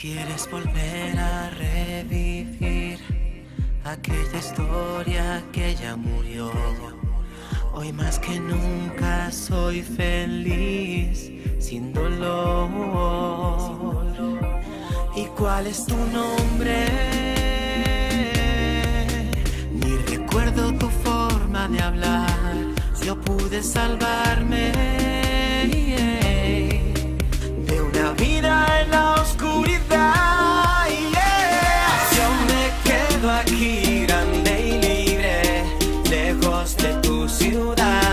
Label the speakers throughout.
Speaker 1: Quieres volver a revivir aquella historia que ya murió. Hoy más que nunca soy feliz sin dolor. ¿Y cuál es tu nombre? Ni recuerdo tu forma de hablar. Yo pude salvarme de tu ciudad.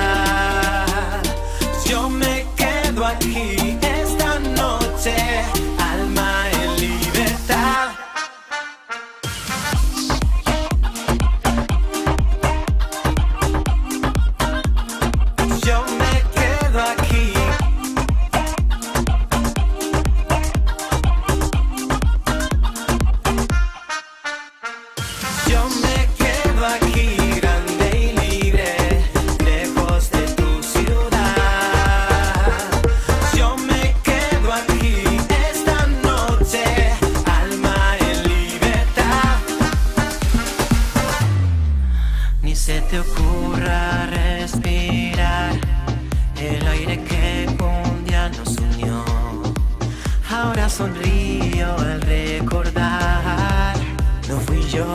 Speaker 1: Te ocurra respirar el aire que un día nos unió. Ahora sonrío al recordar, no fui yo.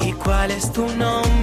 Speaker 1: ¿Y cuál es tu nombre?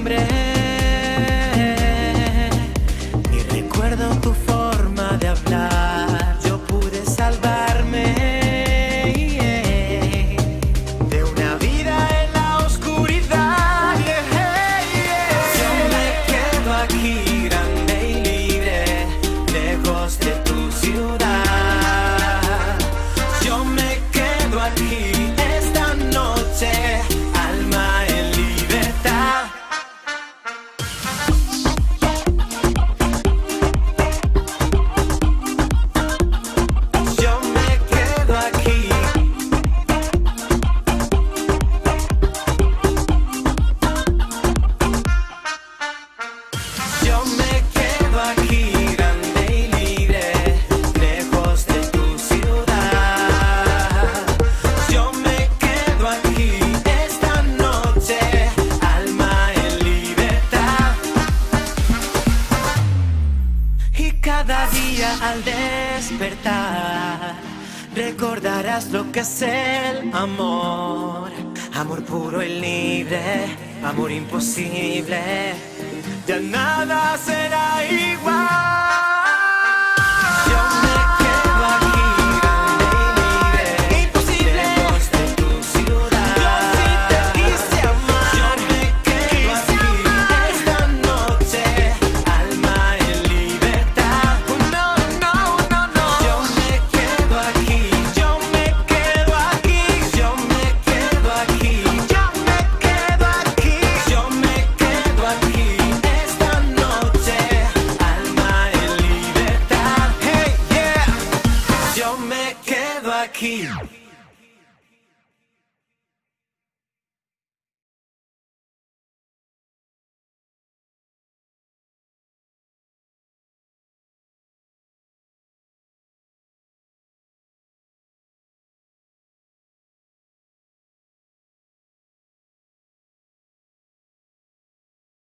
Speaker 1: Cada día al despertar recordarás lo que es el amor. Amor puro y libre, amor imposible. Nada Hakim.